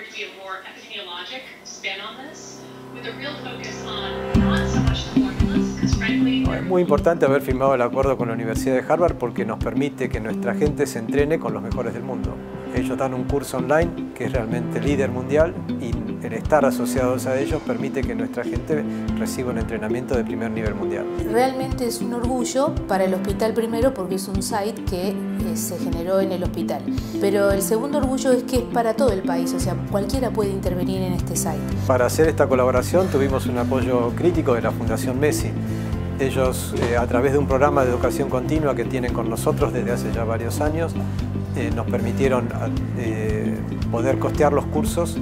to be a more epidemiologic spin on this, with a real focus on not so much the formulas, because frankly, Es muy importante haber firmado el acuerdo con la Universidad de Harvard porque nos permite que nuestra gente se entrene con los mejores del mundo. Ellos dan un curso online que es realmente líder mundial y el estar asociados a ellos permite que nuestra gente reciba un entrenamiento de primer nivel mundial. Realmente es un orgullo para el hospital primero porque es un site que eh, se generó en el hospital. Pero el segundo orgullo es que es para todo el país, o sea, cualquiera puede intervenir en este site. Para hacer esta colaboración tuvimos un apoyo crítico de la Fundación Messi. Ellos, eh, a través de un programa de educación continua que tienen con nosotros desde hace ya varios años, eh, nos permitieron eh, poder costear los cursos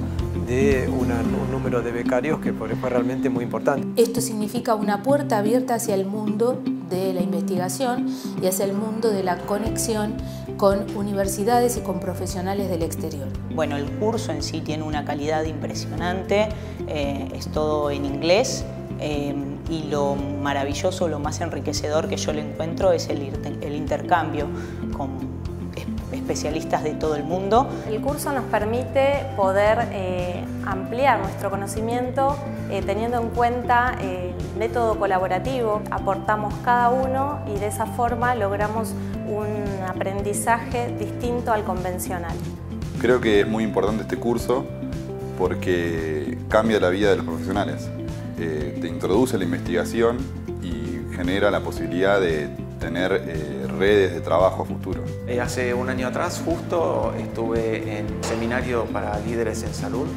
de una- un número de becarios que fue fue realmente muy importante. Esto significa una puerta abierta hacia el mundo de la investigación y hacia el mundo de la conexión con universidades y con profesionales del exterior. Bueno, el curso en sí tiene una calidad impresionante, eh, es todo en inglés eh, y lo maravilloso, lo más enriquecedor que yo le encuentro es el, ir- el intercambio con especialistas de todo el mundo. El curso nos permite poder eh, ampliar nuestro conocimiento eh, teniendo en cuenta el método colaborativo. Aportamos cada uno y de esa forma logramos un aprendizaje distinto al convencional. Creo que es muy importante este curso porque cambia la vida de los profesionales. Eh, te introduce a la investigación y genera la posibilidad de tener eh, redes de trabajo a futuro. Eh, hace un año atrás justo estuve en seminario para líderes en salud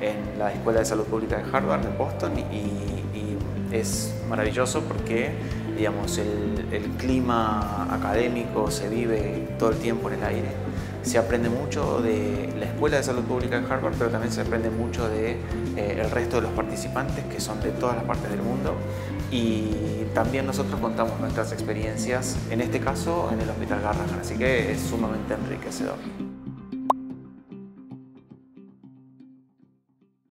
en la Escuela de Salud Pública de Harvard en Boston y, y es maravilloso porque digamos, el clima académico se vive todo el tiempo en el aire. Se aprende mucho de la Escuela de Salud Pública de Harvard, pero también se aprende mucho de eh, el resto de los participantes que son de todas las partes del mundo y también nosotros contamos nuestras experiencias, en este caso en el Hospital Garrahan, así que es sumamente enriquecedor.